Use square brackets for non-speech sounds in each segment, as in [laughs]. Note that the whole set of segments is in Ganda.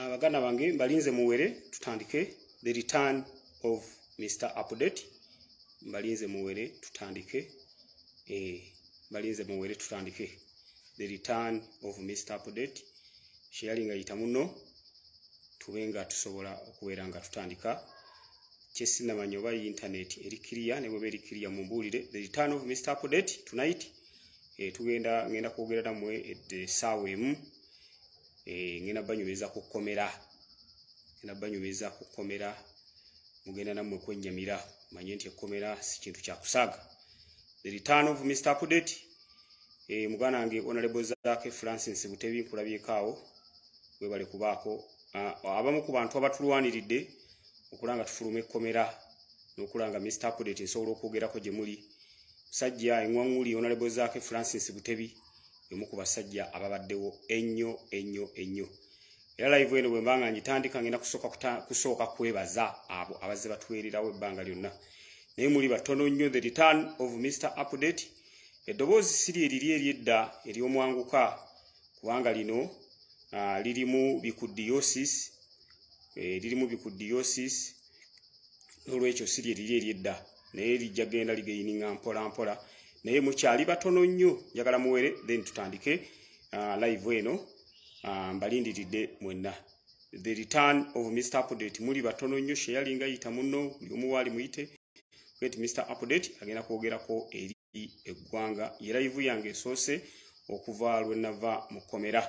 abaganda bange mbalinze muwere tutandike the return of mr update. Mbalinze muwere tutandike eh, mbalinze muwere tutandike the return of mr update. Sharing ayita muno tube nga tusobola okubeera nga tutandika. Kyesinamanya oba internet eri kiriya ne bweba eri kiriya mumbuulire the return of mr update tonight. Eh, tugenda ngenda kwogera nammwe essaawa emu. eh, ngenda banyumiriza ku kkomera. Ngenda banyumiriza ku kkomera. Mugenda nammwe kwennyamira manye nti ekkomera si kintu kyakusaaga the return of mr update eh, muganda wange honorable zaake francis butebi nkulabyekaawo webale kubaako abamu ku bantu abatulwaniridde okulanga tufuluma ekkomera n'okulanga mr update nsobola okwogerako gye muli. Musajja eŋwaŋuli honorable zaake francis butebi emu ku basajja ababaddewo ennyo ennyo ennyo. Era live eno bwe mbanga ngitandika ngenda kusooka kwebaza abo abazze batuweererawo ebbanga lyonna. Naye muli batono nnyo the return of mr update. Eddoboozi siri eriri eryedda ery'omwanguka kubanga lino lirimu bikudiosis eh, lirimu bikudiosis n'olwekyo siri eriri eryedda naye lijja genda ligeininga mpola mpola naye mukyali batono nnyo njagala muwere then tutandike uh, live eno uh, mbalindiridde mwenna. The return of mr update muli batono nnyo sheyalinga yita muno buli omu waali muyite. Nti mr update agenda kwogerako eri eggwanga ye live yange esoose okuva lwenava mu kkomera.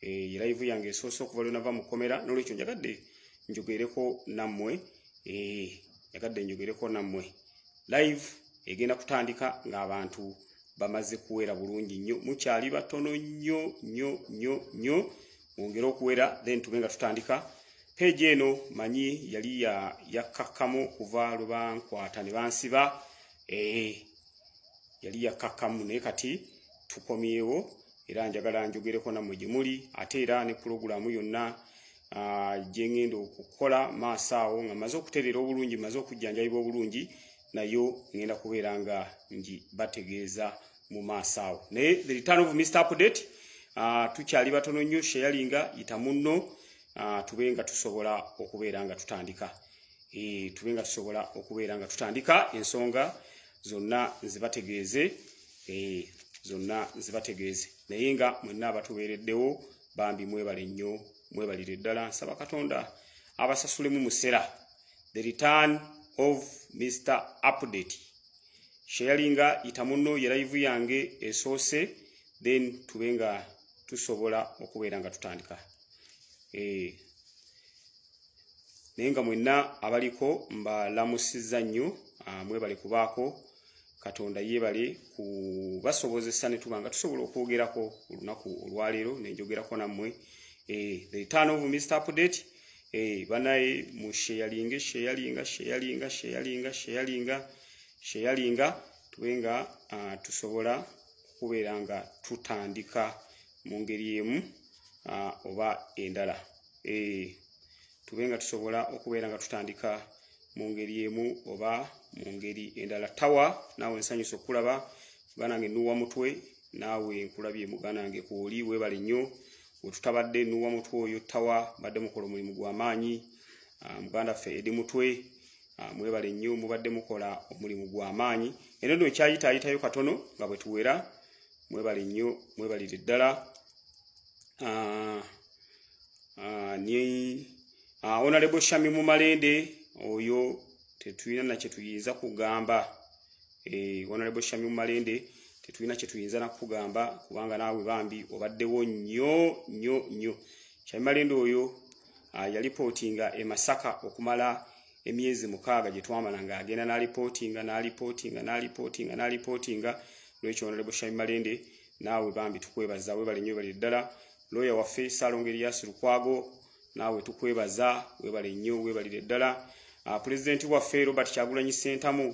E, ye live yange esoose okuva lwenava mu kkomera nolwekyo njagadde njogereko nammwe e, njagadde njogereko nammwe. Live egenda kutandika ng'abantu bamaze kuwera bulungi nnyo. Mukyali batono nnyo nnyo nnyo nnyo. Mwongere okuwera then tube nga tutandika. Peegi eno manyi yali yakkakkamu okuva lwe bankwata ne bansiba. Ee yali yakkakkamu naye kati tukomyewo era njagala njogereko nammwe gye muli ate era ne pulogulaamu yonna gye ŋŋenda okukola maaso awo nga maze okutereera obulungi maze okujjanjabibwa obulungi nayo ŋŋenda kubeera nga ngi bategeeza mu maaso awo. Naye the return of mr update uh, tukyali batono nnyo sheyalinga yita munno uh, tube nga tusobola okubeera nga tutandika. E, tube nga tusobola okubeera nga tutandika ensonga zonna nzibategeeze e, zonna nzibategeeze naye nga mwenna abatubeereddewo bambi mwebale nnyo mwebalire ddala. Nsaba katonda abasasulemu musera. The return of mr update. Sharinga yita muno ye live yange esoose then tube nga tusobola okubeera nga tutandika. E, naye nga mwenna abaliko mbalamusizza nnyo mwebale kubaako katonda yeebale kubasobozesa ne tuba nga tusobola okwogerako olunaku olwaleero nenjogerako nammwe. E, the return of mr update banaye musheyalinge sheyalinga sheyalinga sheyalinga sheyalinga sheyalinga tube nga tusobola okubeera nga tutandika mu ngeri emu uh, oba endala. Tube nga tusobola okubeera nga tutandika mu ngeri emu oba mu ngeri endala. Tawa naawe nsanyusa okulaba muganange nuwa mutwe naawe nkulabye muganange kwoli weebale nnyo wetutabadde nuwa mutwe oyo tawa badde mukola omulimu gw'amaanyi muganda ffe edi mutwe mwebale nnyo mubadde mukola omulimu gw'amaanyi era nno ekyayitaayitayo katono nga bwe tuwera mwebale nnyo mwebalire ddala. Ni honorable shami mumalende oyo tetulina nakye tuyinza kugamba. Honorable shami mumalende tetulina kye tuyinza nakugamba kubanga naawe bambi obaddewo nnyo nnyo nnyo. Shami malende oyo yalipootinga e masaka okumala emyezi mukaaga gye twamala ng'agenda n'alipootinga n'alipootinga n'alipootinga n'alipootinga lwekyo honorable shami malende naawe bambi tukwebaza webale nnyo webale ddala. Looya waffe saalonga eriyasi lukwago naawe tukwebaza webale nnyo webalire ddala. Uh, pulezidenti waffe robert kyagulanyi sentamu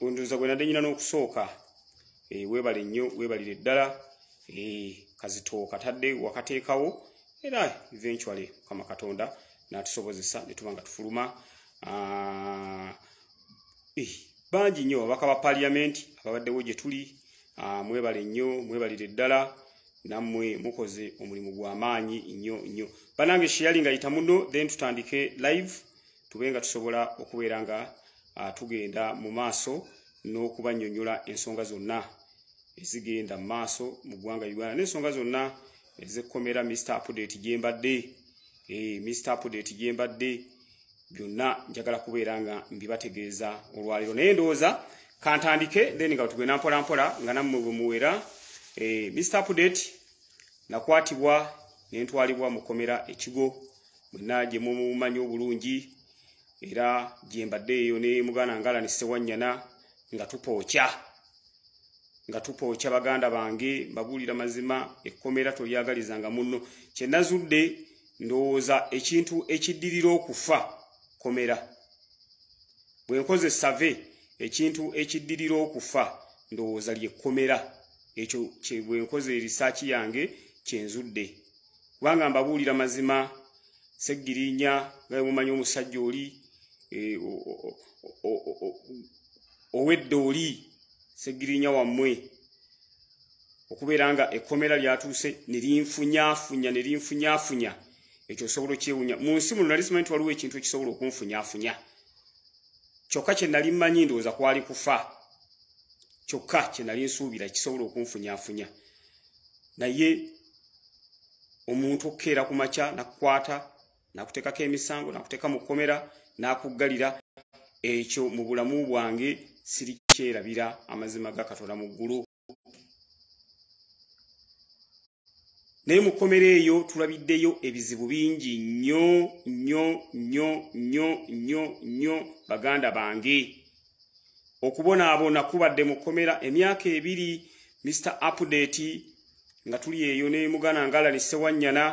ndowooza gwe nadde nyina n'okusooka e, webale nnyo webalire ddala e, kazito katadde wakateekawo era eventually mukama katonda n'atusobozesa ne tuba nga tufuluma uh, e, bangi nnyo ababaka ba paliamenti ababaddewo gye tuli mwebale nnyo mwebalire ddala nammwe mukoze omulimu gw'amaanyi nnyo nnyo. Banange sheyali nga yita muno then tutandike live tube nga tusobola okubeera nga tugenda mu maaso n'okubanyonnyola ensonga zonna ezigenda mu maaso mu ggwanga uganda. N'ensonga zonna ezekkomera mr update gyembadde e, mr update gyembadde byonna njagala kubeera nga mbibategeeza olwaliro naye ndowooza kantandike then nga tugenda mpola mpola nga nammwe bwe muwera e, mr update nakwatibwa nentwalibwa mu kkomera ekigo mwenna gye mumumanyi obulungi era gyembadde eyo ne muganda ngala nisewanyana nga tupookya nga tupookya baganda bange mbabuulira mazima ekkomera tolyagalizanga munno. Kyenazudde ndowooza ekintu ekiddirira okufa komera bwe nkoze save ekintu ekiddirira okufa ndowooza lyekkomera ekyo bwe nkoze erisaaki yange kyenzudde kubanga mbabuulira mazima seggirinya nga mumanyi omusajja oli e, owedde oli seggirinya wammwe. Okubeera nga ekkomera lyatuuse ne linfunyaafunya ne linfunyaafunya ekyo osobola okyewunya mu nsi muno nali simanyi nti waliwo ekintu ekisobola okunfunyaafunya kyokka kye nali mmanyi ndowooza kwali kufa kyokka kye nali nsuubira kisobola okunfunyaafunya naye omuntu okukeera ku makya nakukwata nakuteekako emisango nakuteeka mu kkomera nakuggalira ekyo mu bulamu bwange sirikyerabira amazima ga katonda mu ggulu. Naye mu kkomera eyo tulabiddeyo ebizibu bingi nnyo nnyo nnyo nnyo nnyo nnyo baganda bange. Okubonaabona kubadde mu kkomera emyaka ebiri mr update nga tuli eyo ne mugana ngala nisewanyana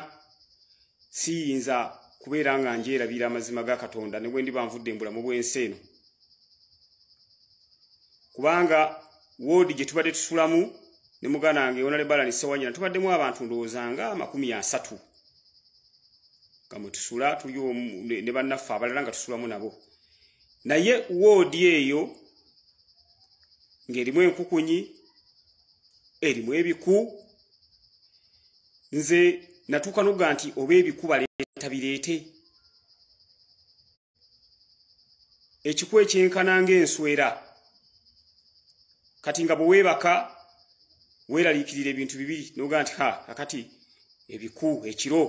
siyinza kubeera nga njerabira amazima ga katonda ne bwe ndiba nvudde embulamu bw'ensi eno. Kubanga woodi gye tubadde tusulamu ne mugana wange onale balani sewanyana tubaddemu abantu ndowoozanga amakumi asatu nga mwe tusula tuli ne bannaffe abalala nga tusulamu nabo. Naye woodi eyo ng'erimu enkukunyi erimu ebiku nze natuuka noga nti oba ebiku baleeta bireete ekiku ekyenkana ng'enswera. Kati nga bwe weebaka weeraliikirira ebintu bibiri noga nti ha kakati ebiku ekiro.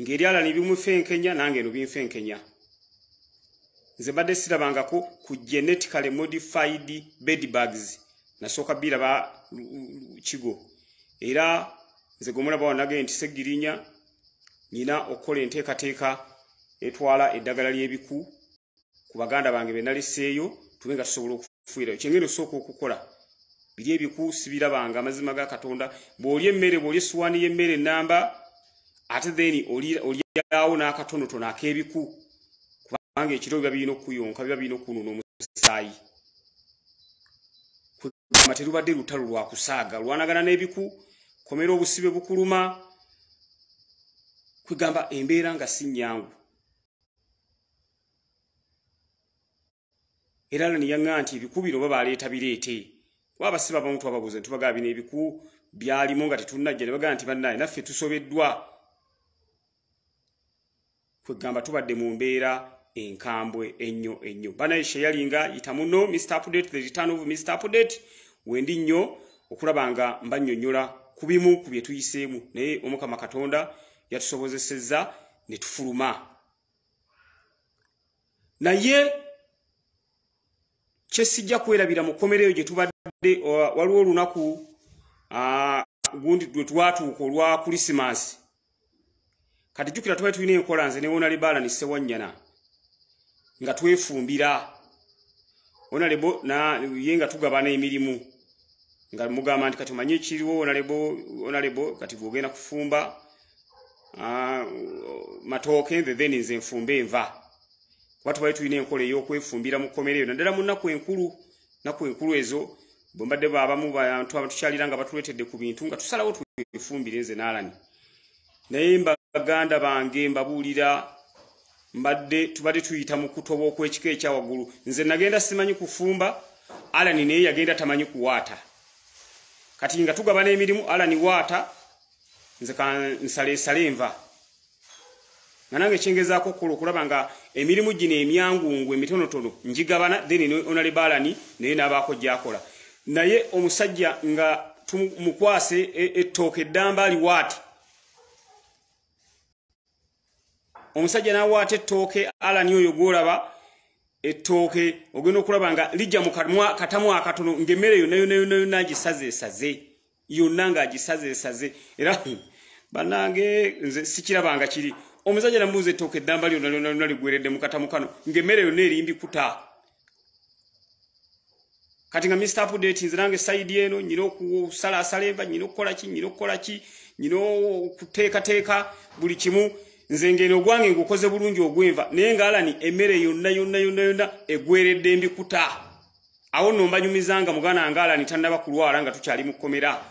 Ng'eryala ne bimufenkenya nange eno binfenkenya nze mbadde sirabangako ku genetically modified bedbugs nasooka biraba kigo. Era nze gwemulaba wanage nti seggirinya nyina okukola enteekateeka etwala eddagala ly'ebiku ku baganda bange benaliseeyo tube nga tusobola okufuirayo kyengeri osooka okukola biri ebiku sibirabanga amazima ga katonda. Bw'olya emmere bw'olya essuwaani y'emmere enamba ate then olyawo n'akatonotono ak'ebiku kubanga ekiro biba birina okuyonka biba birina okununa omusaayi. Kwegamba terubadde lutalo lwakusaaga lwanagana n'ebiku komera obusibe bukuluma. Kwegamba embeera nga si nnyangu era niyaŋŋa nti ebiku bino oba baleeta bireete. Kuba abasiba abamu twababuuza ne tubagaa bino ebiku byalimu nga tetunnajja. Ne bagaa nti bannaye naffe tusobeddwa. Kwegamba tubadde mu mbeera enkambwe ennyo ennyo. Banaye sheyalinga yita muno mr. Update the return of mr. Update. Wendi nnyo okulaba nga mbannyonnyola ku bimu ku bye tuyiseemu. Naye omukama katonda yatusobozesezza ne tufuluma. Naye kyesijja kwerabira mu kkomera eyo gye tubadde waliwo olunaku gundi lwe twatuuka olwa krisimansi kati jjukira tubali tulina enkola nze newona libaala nisewanyana nga twefumbira. Onalebo ye nga tugabana emirimu nga mugamba nti kati omanye ekiriwo onalebo kati bwogenda kufumba matooke nze then nze nfumba enva. Kuba tubali tulina enkola ey'okwefumbira mu kkomera eyo naddala mu nnaku enkulu nnaku enkulu ezo bwe mbadde baabamu bantu abatukyalira nga batuleetedde ku bintu nga tusalawo twefumbire nze n'alani. Naye baganda bange mbabuulira mbadde tubadde tuyita mu kutoba okw'ekika ekyawaggulu nze nagenda simanyi kufumba alani naye yagenda tamanyi kuwaata kati nga tugaba n'emirimu alani waata nze kansaleesale enva. Nga nange kyengezaako okukola okulaba nga emirimu gino emyangungu emitonotono njigabana then onalebe alani naye n'abaako gyakola naye omusajja nga tumukwase ettooka eddamba aliwaati omusajja n'awaata ettooke alani oyo gwolaba ettooke ogenda okulaba nga lijja mu katamu akatono ngaemmere yonna yonna yonna yonna agisaze esaze yonna ng'agisaze esaze era [laughs] bannange nze sikirabanga kiri. Omusajja namubuuza ettooke eddamba lyonna lyonna lyonna ligweredde mu katamu kano ng'emmere yonna erimbi kuta kati nga mr update nze nange sayidi eno nyina okusalaasala enva nyina okukola ki nyina okukola ki nyina okuteekateeka buli kimu nze ngeno ogwange ngukoze bulungi ogwenva naye nga alani emmere yonna yonna yonna yonna egweredde mbikuta. Awo nno mbanyumiza nga muganda nga alani tannaba kulwala nga tukyali mu kkomera.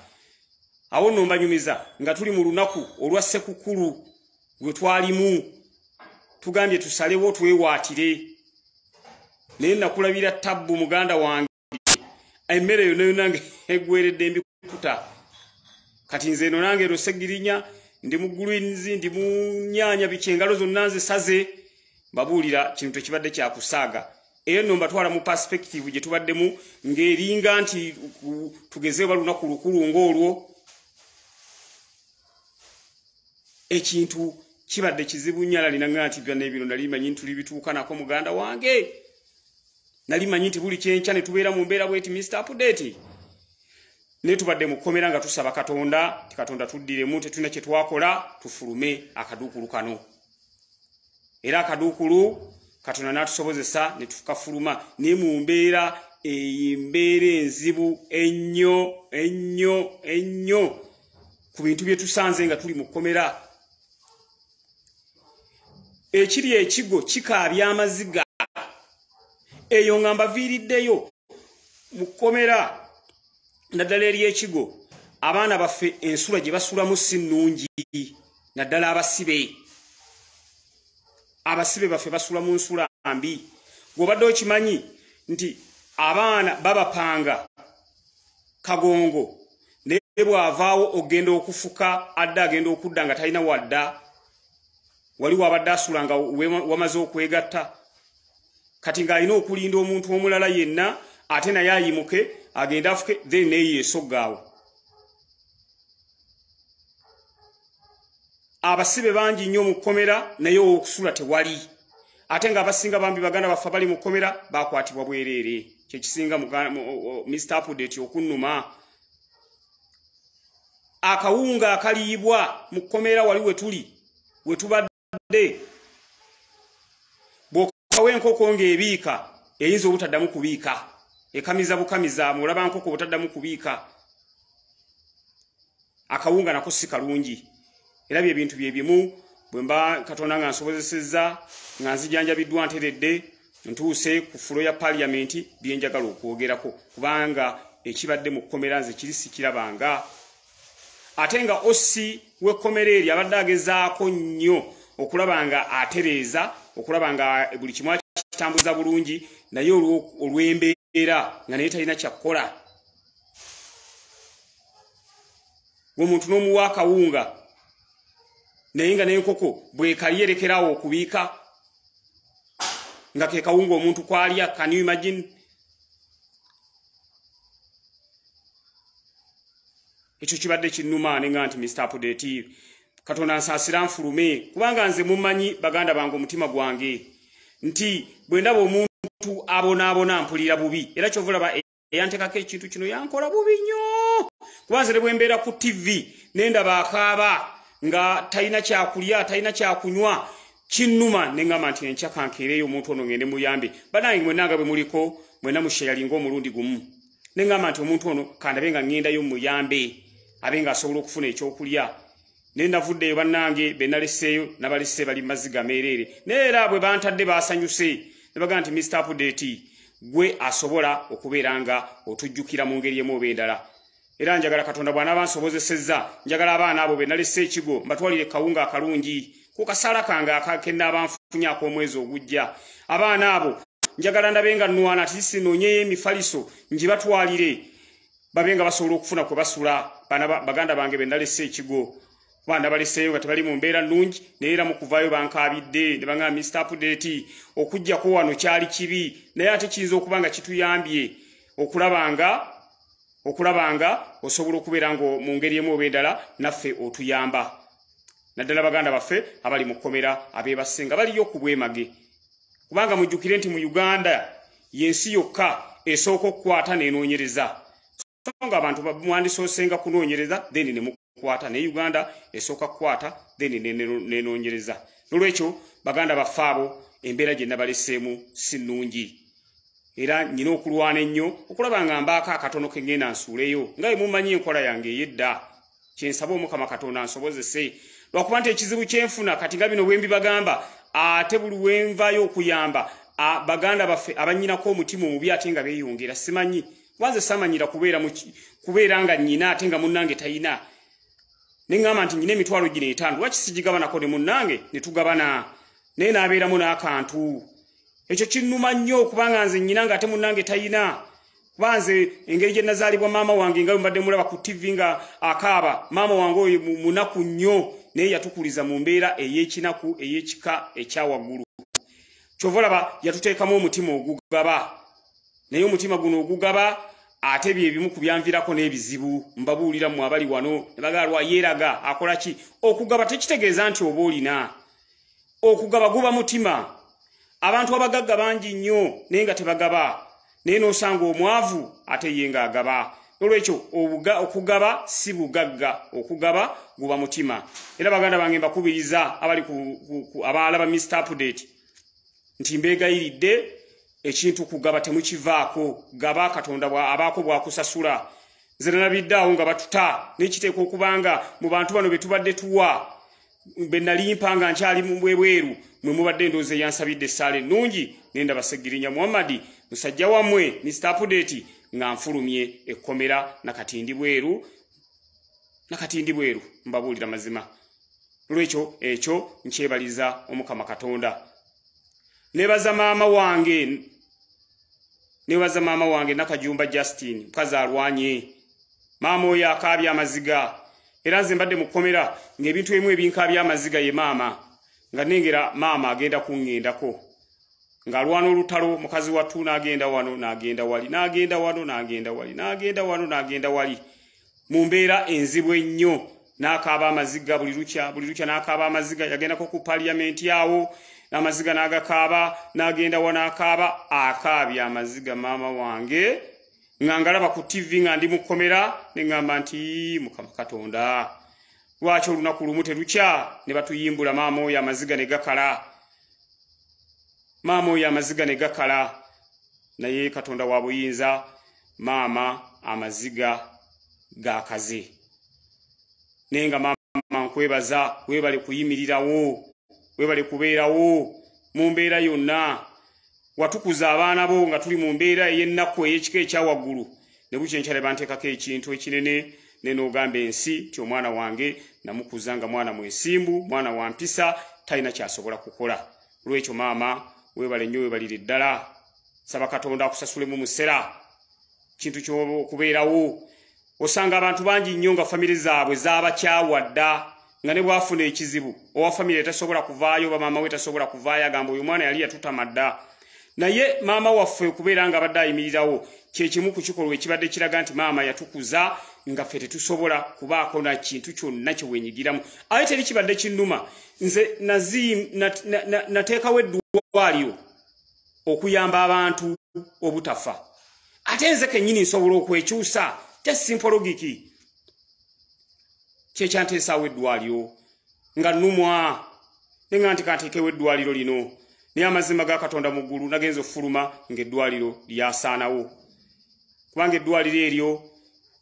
Awo nno mbanyumiza nga tuli mu lunaku olwa ssekukulu lwe twalimu. Tugambye tusalewo twewaatire. Naye nakulabira tabbu muganda wange. Emmere yonna yonna nga [laughs] egweredde mbikuta. Kati nze eno nange ero segirinya ndi mu greens ndi mu nyanya biki engalo zonna nzisaze mbabuulira kintu tekibadde kyakusaaga eyo nno mbatwala mu perspective gye tubaddemu ng'eringa nti tugeze oba lunaku lukulu ng'olwo ekintu kibadde kizibu nnyo alalinanga nti byonna ebino nali manyi ntuli bituuka nako muganda wange. Nali manyi nti buli kyenkya ne tubeera mu mbeera bweti mr update naye tubadde mukomera nga tusaba katonda ti katonda tuddiremu tetulina kyetwakola tufulume akaduukulu kano. Era akaduukulu katonda n'atusobozesa ne tukafuluma naye mu mbeera embeera enzibu ennyo ennyo ennyo ku bintu bye tusanze nga tuli mu kkomera. Ekiri ekigo kikaabya amaziga eyo nga mbaviiriddeyo mu kkomera naddala eri ekigo abaana baffe ensula gye basulamu si nnungi naddala abasibe. Abasibe baffe basula mu nsula mbi. Gweobadde okimanyi nti abaana babapanga kagongo naye bw'avaawo ogenda okufuka adde agenda okudda nga talina wadda waliwo abadde asula nga wamaze okwegatta. Kati ng'alina okulinda omuntu omulala yenna ate naye ayimuke agenda afuke then neyeesogaawo abasibe bangi nnyo mu kkomera naye owokusula tewali. Ate ngaabasinga bambi baganda baffe bali mu kkomera bakwatibwa bwereere. Kyekisinga mr apudate okunnuma. Akawunga akaliibwa mu kkomera wali wetuli wetubadde bwokawo enkoko ngaebiika eyinza obutaddamu kubiika ekamiza bukamiza mulaba nkoko butaddamu kubiika. Akawunga nako si kalungi. Era byebintu byebimu bwe mba katonda nga nsobozesezza nga nzijanjabiddwa nteredde ntuuse ku fulo ya paliyamenti byenjagala okwogerako. Kubanga ekibadde mu kkomera nze kiri sikirabanga ate nga osi wekkomera eri abadde agezaako nnyo okulaba nga atereeza okulaba nga buli kimu akitambuza bulungi naye olw'embeera era nga naye talina kyakkola omuntu n'omuwa akawunga naye nga n'enkoko bwekali yerekeraawo okubiika nga ke kawunga omuntu kwalya kan you imagine? Ekyo kibadde kinnuma ne nga nti mr apodeti katonda nsaasira nfulume kubanga nze mumanyi baganda bange omutima gwange nti bwe ndaba omuntu abonaabona mpulira bubi. Era kyovulaba eyantekako ekintu kino yankola bubi nnyo. Kubanze ne bwembeera ku tv nendaba akaaba nga talina kyakulya talina kyakunywa kinnuma neŋgamba nti enkyakankeereyo omuntu ono ngende muyambe. Banange mwenanga bwe muliko mwena musheyalinga omulundi gumu. Neŋgamba nti omuntu ono kandabe nga ŋŋendayo muyambe abe nga asobola okufuna ekyokulya. Naye navuddeyo bannange benaleseeyo nabalese bali maziga meereere naye era bwe bantadde basanyuse nebaga nti mr update gwe asobola okubeera nga otujjukira mu ngeri emu oba endala. Era njagala katonda bw'anaaba nsobozesezza njagala abaana abo benalesa ekigo mbatwalire kawunga akalungi ku kasaala kange akakennaaba nfunyaako omwezi ogujja. Abaana abo njagala ndabe nga nwana tisinoonyeyo emifaliso ngibatwalire babe nga basobola okufuna kwe basula baganda bange bendalese ekigo baana baleseeyo nga tebali mu mbeera nnungi naye era mukuvaayo bankabidde ne baŋaa mr update okujjako wano kyali kibi. Naye ate kiyinza okuba nga kituyambye okulabanga okulabanga osobola okubeera nga mu ngeri emu oba endala naffe otuyamba. Naddala baganda baffe abali mu kkomera abeebase nga baliyo ku bwemage. Kubanga mujjukire nti mu uganda yensi yokka esooka okukwata nenoonyereza. So nga abantu mwandisoosenga kunoonyereza then ne kwata ne uganda esooka kukwata then nenoonyereza nolwekyo baganda baffe abo embeera gye nabaleseemu si nnungi. Era nyina okulwana ennyo okulaba nga mbaako akatono ke ŋŋenda nsuuleyo nga bwe mumanyi enkola yange ey'edda kyensaba omukama katonda nsobozese lwakuba nti ekizibu kyenfuna kati nga bino bwe mbibagamba ate buli wenvayo okuyamba baganda baffe abanyinako omutima omubi ate nga beeyongera simanyi. Kubanze samanyira kubeera nga nyina ate nga munnange tayina neŋŋamba nti nyina emitwalo gino etaano. Lwaki sigigabanako ne munnange? Ne tugabana naye n'abeeramu n'akantu. Ekyo kinnuma nnyo okubanga nze nyina nga ate munnange tayina. Kuba nze engeri gye nazaalibwa maama wange nga mbadde mulaba ku tivi nga akaaba maama wange oyo munaku nnyo naye yatukuliza mu mbeera ey'ekinaku ey'ekika ekyawaggulu kyova olaba yatuteekamu omutima ogugaba. Naye omutima guno ogugaba ate byebimu ku byanvirako n'ebizibu. Mbabuulira mmwe abali wano ne bagala lwayeeraga akola ki? Okugaba tekitegeeza nti oba olina. Okugaba guba mutima. Abantu abagagga bangi nnyo naye nga tebagaba. Naye n'osanga omwavu ate ye ng'agaba. Olwekyo okugaba si bugagga okugaba guba mutima. Era baganda bange mbakubiriza abali abaalaba mr update nti mbeegayiridde ekintu kugaba temukivaako gaba katonda abaako bwakusasula. Nze nalabiddeawo nga batuta nekiteeka okubanga mu bantu bano betubadde tuwa benalimpa nga nkyali mubwebweru mwe mubadde endoozi eyansabidde essaala ennungi nendaba segirinya muhammadi musajja wammwe mr apudeti nga nfulumye ekkomera nakatindi bweru nakatindi bweru mbabuulira mazima. Olwekyo ekyo nkyebaliza omukama katonda nebaza maama wange. Nebaza maama wange nakajumba justin mukazi alwanye. Maama oyo akaabya amaziga. Era nze mbadde mukomera ngaebintu ebimu ebinkaabya amaziga ye maama nga nengera maama agenda kuŋŋendako ng'alwana olutalo mukazi wattu n'agenda wano n'agenda wali n'agenda wano n'agenda wali n'agenda wano n'agenda wali. Mu mbeera enzibu ennyo n'akaaba amaziga buli lukya buli lukya n'akaaba amaziga yagendako ku paliyamenti awo n'amaziga n'agakaaba n'agenda wanaakaaba akaabya amaziga maama wange nga ngalaba ku tivi nga ndi mukomera neŋŋamba nti mukama katonda lwaki olunaku lumu terukya? Ne batuyimbula maama oyo amaziga ne gakala. Maama oyo amaziga ne gakala. Naye katonda wa buyinza maama amaziga gakaze naye nga maama nkwebaza webale kuyimirirawo webale kubeerawo mu mbeera yonna. Watukuza abaana bo nga tuli mu mbeera ey'ennaku ey'ekika ekyawaggulu ne bukyenkyale banteekako ekintu ekinene ne noogamba ensi ti omwana wange namukuza nga mwana mwesimbu mwana wa mpisa talina kyasobola kukola. Olwekyo maama webale nnyo webalire ddala. Saba katonda akusasulemu musera kintu kyokubeerawo. Osanga abantu bangi nnyo nga famire zaabwe zaabakyawa dda nga ne bwafuna ekizibu owa famire tasobola kuvaayo oba maama we tasobola kuvaayo agamba oyo omwana yali yatutama dda naye maama waffe okubeera nga abadde ayimirirawo kyekimu ku kikolwa ekibadde kiraga nti maama yatukuza nga ffe tetusobola kubaako na kintu kyonna kyeweenyigiramu aye teri kibadde kinnuma nze nateekawo eddwaliro okuyamba abantu obutafa. Ate nze kennyini nsobola okwekyusa kyasimpologiki kyekyanteesaawo eddwaliro nga nnumwa nenga nti kanteekewo eddwaliro lino. Naye amazima ga katonda mu ggulu nagenza okufuluma ng'eddwaliro lyasaanawo. Kubanga eddwaliro eryo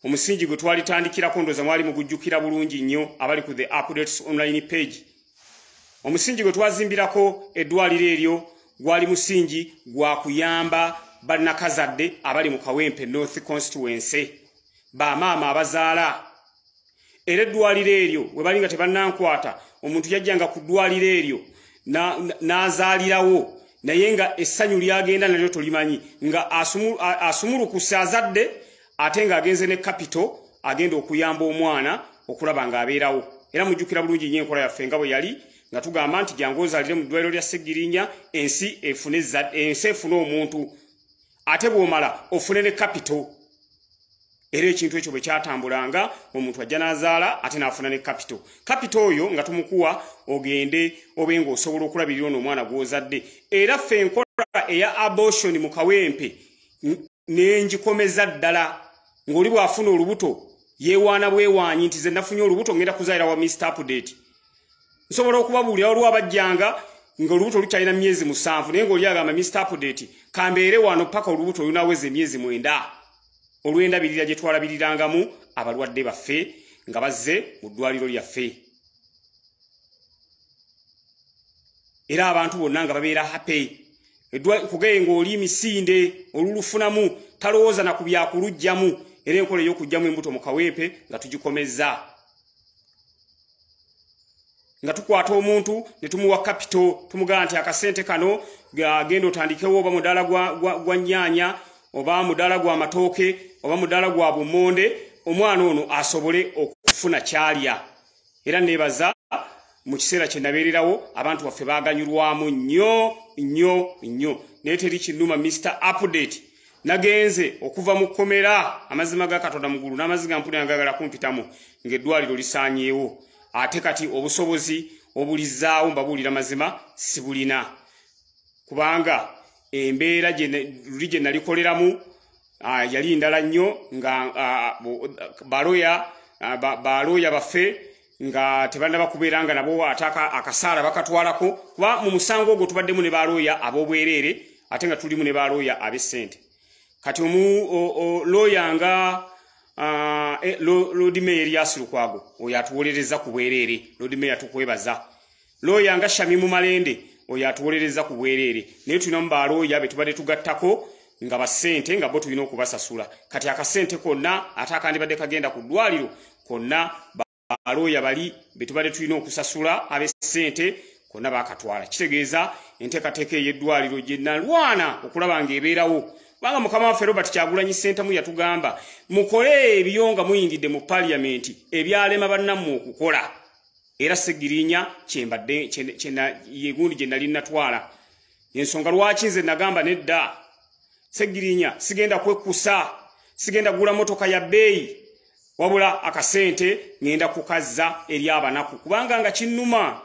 omusingi gwe twalitandikirako ndooza mwali mugujjukira bulungi nnyo abali ku the updates online page. Omusingi gwe twazimbirako eddwaliro eryo gwali musingi gwa kuyamba bannakazadde abali mu kawempe north constituency. Bamaama abazaala era eddwaliro eryo bwe bali nga tebannankwata omuntu yajjanga ku ddwaliro eryo n'azaalirawo. Naye nga essanyu lyagenda nalyo tolimanyi nga asumulukuse azadde ate ng'agenze ne capital agenda okuyamba omwana okulaba ng'abeerawo. Era mujjukira bulungi nnyo enkola yaffe nga bwe yali nga tugamba nti jangu ozaalire mu ddwaliro lya seggirinya ensi efune omuntu. Ate bw'omala ofune ne capital era ekintu ekyo bwe kyatambulanga omuntu ajja n'azaala ate n'afuna ne capital capital oyo nga tumukuwa ogende obe ng'osobola okulabirira ono omwana gw'ozadde. Era ffe enkola eya abortion mu kawempe nengikomeza ddala ng'oli bw'afuna olubuto yeewaana bwewaanyi nti ze nafunye olubuto ngenda kuzaayira wa mr update. Nsobola okubabuulira waliwo abajjanga ng'olubuto lukyalina myezi musanvu naye ng'oli agamba mr update kambeere wano paka olubuto olunaweza emyezi mwenda olw'endabirira gye twalabirirangamu abalwadde baffe nga bazze mu ddwaliro lyaffe. Era abantu bonna nga babeera happy. Kugeye ng'oli misinde olulufunamu talowooza na ku byakulugjamu era enkola ey'okugjamu embuto mu kaweepe nga tugikomezza. Nga tukwata omuntu ne tumuwa kapito tumugamba nti akasente kano gagenda otandikewo oba mudaala gwa nnyaanya oba mudaala gwa matooke oba mudaala gwa bumonde omwana ono asobole okufuna kyalya. Era nebaza mu kiseera kye nabeererawo abantu baffe baganyulwamu nnyo nnyo nnyo. Naye teri kinnuma mr update. Nagenze okuva mu kkomera amazima ga katonda mugulu n'amazzi ga mpulira ngagala kumpitamu ng'eddwaliro lisaanyeewo ate kati obusobozi obulizaawo mbabuulira mazima sibulina kubanga embeera luli gye nalikoleramu yali ndala nnyo nga baloya baloya baffe nga tebanaba kubeera nga nabo ate akasaala bakatwalako. Kuba mu musango ogwo tubaddemu ne baloya ab'obwereere ate nga tulimu ne baloya ab'essente. Kati omu loya nga lodimeya eryasi lukwago oyo atuwolereza ku bwereere lodimeya tukwebaza loya nga shamimu malende oyo atuwolereza ku bwereere naye tulina mu balooya be tubadde tugattako nga basente nga bo tulina okubasasula. Kati akasente konna ate akandibadde kagenda ku ddwaliro konna balooya bali be tubadde tulina okusasula ab'essente konna bakatwala. Kitegeeza enteekateeka ey'eddwaliro gye nalwana okulaba ng'ebeerawo kubanga mukama waffe robert kyagulanyi sentamu yatugamba mukole ebyo nga muyingidde mu paliyamenti ebyalema bannammwe okukola era segirinya kyembadde yegundi gye nali natwala. Ensonga lwaki nze nagamba nedda segirinya sigenda kwekkusa sigenda kugula motoka ya bbeeyi wabula akasente ŋenda kukazza eri abanaku. Kubanga nga kinnuma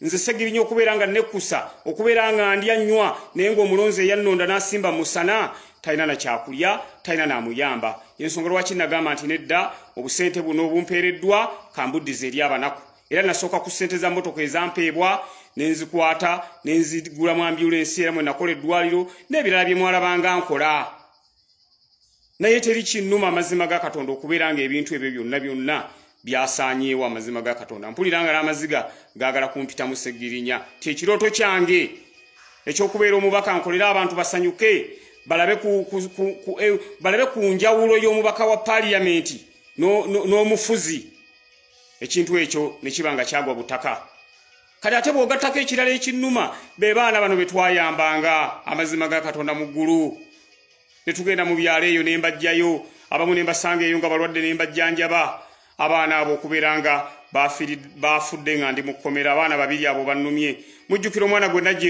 nze segirinya okubeera nga nekkusa okubeera nga ndya nnywa naye ngaomulonzi eyannonda n'asimba musana talina nakyakulya talina namuyamba. Ensonga lwaki nagamba nti nedda obusente buno obumpeereddwa kambuddiza eri abanaku era nasooka ku ssente za motoka ezampeebwa nenzikwata nenzigulamu ambulensi era mwe nakola eddwaliro n'ebirala bye mwalabanga nkola. Naye teri kinnuma amazima ga katonda okubeera nga ebintu ebyo byonna byonna byasaanyeewo amazima ga katonda. Mpulira nga n'amaziga gaagala kumpitamu segirinya. Ti ekirooto kyange ekyokubeera omubaka nkolera abantu basanyuke balabe ku njawulo y'omubaka wa paliyamenti n'omufuzi no, no ekintu ekyo ne kiba nga kyagwa butaka. Kati ate bw'ogattako ekirala ekinnuma be baana bano be twayambanga amazima ga katonda mu ggulu. Ne tugenda mu byalo eyo ne mbajjayo abamu ne mbasanga eyo nga balwadde ne mbajjanjaba. Abaana abo okubeera nga baafudde nga ndi mu kkomera abaana babiri abo bannumye. Mujjukira omwana gwe najja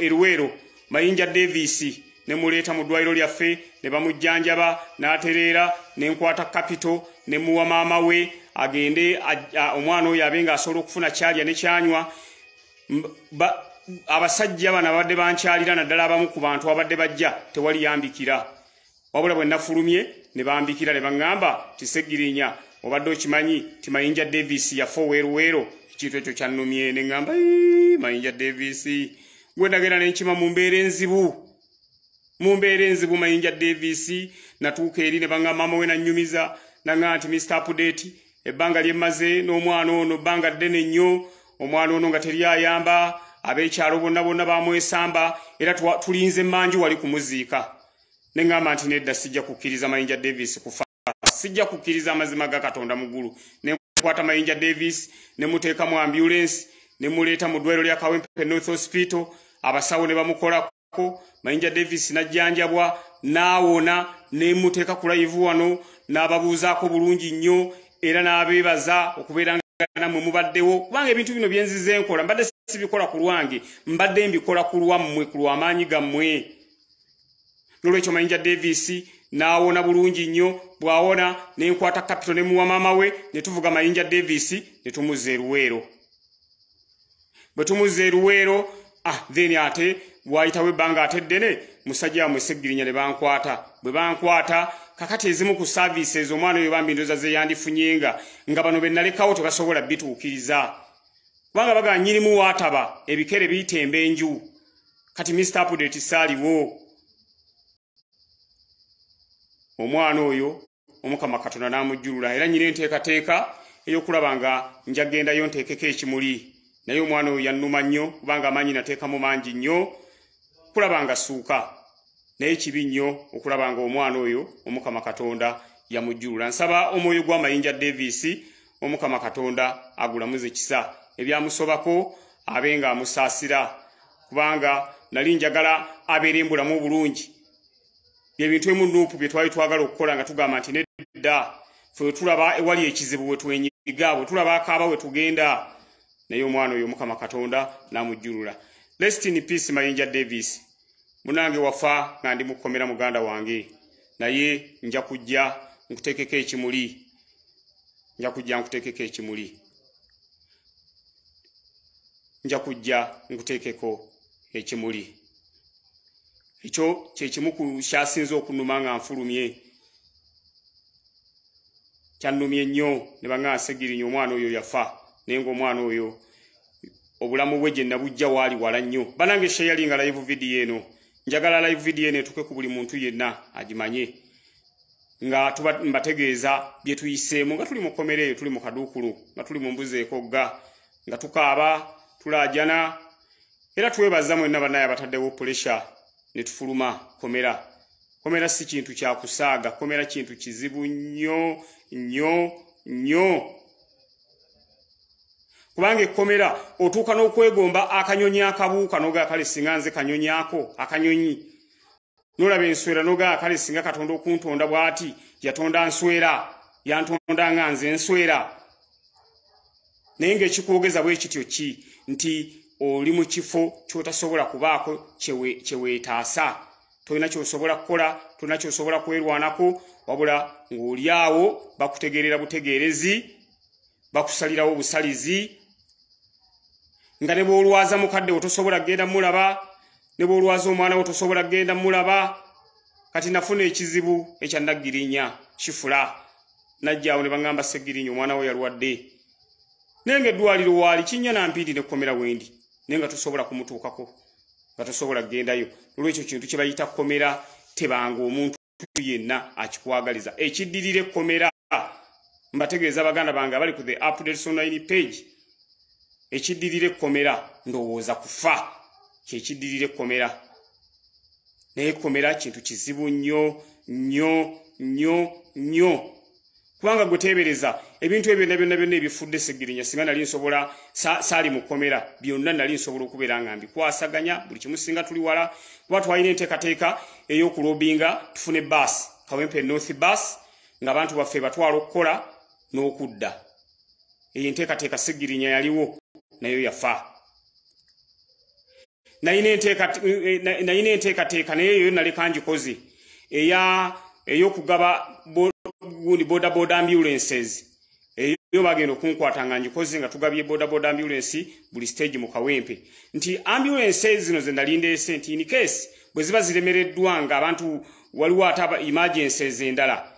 eruweero mayinja davisi ne muleeta mu ddwaliro lyaffe ne bamujjanjaba n'atereera ne nkwata kapito ne muwa maama we agende omwana oyo abe ngaasobola okufuna kyalya ne kyanywa abasajja bano abadde bankyalira naddala abamu ku bantu abadde bajja tewali yambikira. Wabula bwe nafulumye ne bambikira ne baŋŋamba tisegirinya obadde okimanyi ti mayinja davis yafa oweeruweero? Ekintu ekyo kyannumye ne ŋŋamba mayinja davis gwe nagenda nenkima mu mbeera enzibu. Mu mbeera enzibu mayinja davis natuuka eri ne baŋŋamba mama we nannyumiza. Naŋŋamba nti mr update ebbanga lyemmaze n'omwana ono bbanga ddene nnyo omwana ono nga teryayamba ab'ekyalo bonna bonna bamwesamba era tulinze emmanju wali kumuziika. Ne ŋŋamba nti nedda sijja kukkiriza mayinja davis kufa. Sijja kukkiriza amazima ga katonda mu ggulu. Ne nkwata mayinja davis ne muteeka mu ambulensi ne muleeta mu ddwaliro lya kawempe north hospital abasawo ne bamukolako. Ko mayinja davis najjanjabwa naawona nemuteeka ku live wano n'ababuuzaako bulungi nnyo era n'abeebaza okubeera namwe mubaddewo. Kubanga ebintu bino byenzize enkola mbadde sibikola ku lwange mbadde mbikola ku lwammwe ku lwamaanyi gammwe. Nolwekyo mayinja davis n'awona bulungi nnyo bw'awona nenkwata kapito ne muwa maama we ne tuvuga mayinja davis ne tumuzza eruweero. Bwe tumuzza eruweero ah then ate bwayitawo ebbanga ate ddene musajja wamwe seggirinya ne bankwata. Bwe bankwata kakati ezimu ku saaviisi ezo omwana oyo bambi ndoza zeyandifunyenga nga bano be nalekawo tebasobola bituukiriza. Kubanga bagaa nyirimu waataba ebikere biyitemba enju kati mr apudate saaliwo omwana oyo omukama katonda n'amujjulula era nyina enteekateeka ey'okulaba nga njagendayo nteekeko ekimuli. Naye omwana oyo yannuma nnyo kubanga amaanyi nateekamu mangi nnyo kulaba nga suuka naye kibi nnyo okulaba nga omwana oyo omukama katonda yamujjulula. Nsaba omwoyo gw'amayinja davis omukama katonda agulamuze kisa ebyamusobako abe nga amusaasira. Kubanga nali njagala abeere embulamu obulungi. Byebintu emu nuupu bye twali twagala okukola nga tugamba nti nedda fe wetulaba ewali ekizibu wetwenyiga bwe tulaba akaaba we tugenda. Naye omwana oyo omukama katonda n'amujjulula. Lestin peace mayinja davis munange wafa nga ndi mukomera muganda wange. Naye nja kujja nkuteekeko ekimuli. Nja kujja nkuteekeko ekimuli. Nja kujja nkuteekeko ekimuli. Ekyo kyekimu ku kyasinze okunuma nga nfulumye. Kyannumye nnyo ne baŋaa segirinya omwana oyo yafa naye ngaomwana oyo obulamu bwe gye nabujja waali wala nnyo. Banange sheyali nga live vidiyo eno njagala live vidiyo eno etuke ku buli muntu yenna agimanye nga mbategeeza bye tuyiseemu nga tuli mu kkomera eyo tuli mu kaduukulu nga tuli mu mbuzi ekogga nga tukaaba tulaajana era twebaza mwenna bannaye abataddewo pulesha ne tufuluma komera komera si kintu kyakusaaga komera kintu kizibu nnyo nnyo nnyo kubanga ekkomera otuuka n'okwegomba akanyonyi akabuuka nogaa kale singa nze kanyonyi ako akanyonyi. Nolaba enswera nogaa kale singa katonda okuntonda bw'ati yatonda nswera yantonda nga nze enswera naye ngaekikwogeza bwe kityo ki? Nti oli mu kifo kyotasobola kubaako kyeweetaasa tolina kyosobola kukola tolina kyosobola kwerwanako wabula ng'oli awo bakutegeerera butegeerezi bakusalirawo obusalizi nga ne bwolwaza mukadde wo tosobola kgenda mulaba ne bwolwaza omwana wo tosobola kgenda mulaba kati nafuna ekizibu ekyannaggirinya kifula. Najjaawo ne baŋŋamba seggirinya omwana we yalwadde. Naye nga eddwaliro waali kinnya nampindi nekkomera wendi naye nga tosobola kumutuukako nga tosobola kgendayo. Olwekyo kintu kye bayita kkomera tebanga omuntu yenna akikwagaliza. Ekiddirira ekkomera mbategeeza baganda bange abali ku the updates online page ekiddirira ekkomera ndowooza kufa. Kyekiddirira ekkomera. Naye ekkomera kintu kizibu nnyo nnyo nnyo nnyo. Kubanga gwe teebereza ebintu ebyo byonna byonna byonna ebifudde segirinya singa nali nsobola saali mu kkomera byonna nali nsobola okubeera nga mbikwasaganya buli kimu singa tuli wala. Kuba twalina enteekateeka ey'okulobinga tufune baasi kawempe north bass ng'abantu baffe batwala okukola n'okudda. Eyo enteekateeka segirinya yaliwo nayo yafa. Nayina enteekateeka naye eyo naleka ngikoze ey'okugaba gundi boda boda ambulances. Eyo bagenda okunkwata nga ngikoze nga tugabye boda boda ambulance buli stage mu kawempe. Nti ambulances zino ze nalindeese nti in case bwe ziba ziremereddwa nga abantu waliwo ate emergencies endala